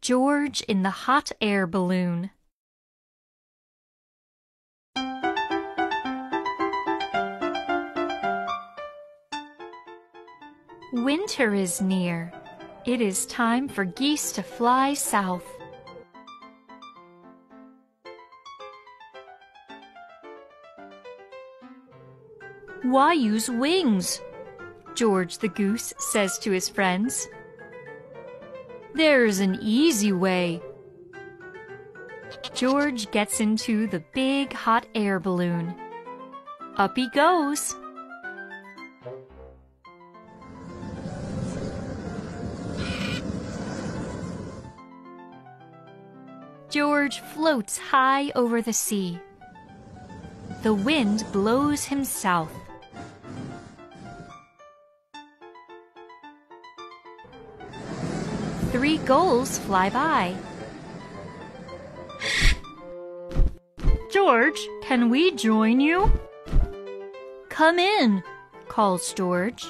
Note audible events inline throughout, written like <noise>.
George in the hot air balloon. Winter is near. It is time for geese to fly south. Why use wings? George the goose says to his friends. There's an easy way. George gets into the big hot air balloon. Up he goes. George floats high over the sea. The wind blows him south. Three goals fly by. <gasps> George, can we join you? Come in, calls George.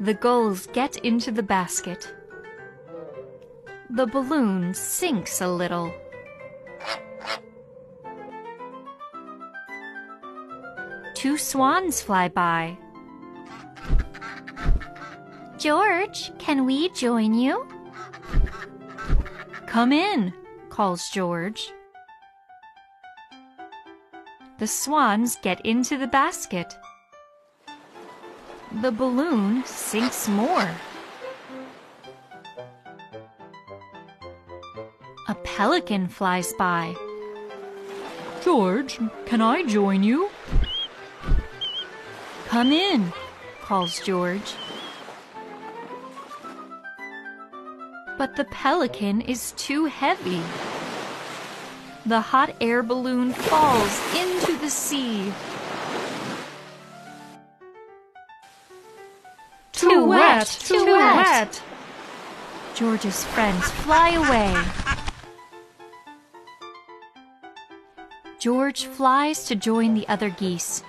The goals get into the basket. The balloon sinks a little. Two swans fly by. George, can we join you? Come in, calls George. The swans get into the basket. The balloon sinks more. A pelican flies by. George, can I join you? Come in, calls George. But the pelican is too heavy. The hot air balloon falls into the sea. Too wet, too wet. George's friends fly away. George flies to join the other geese.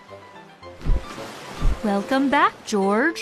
Welcome back, George.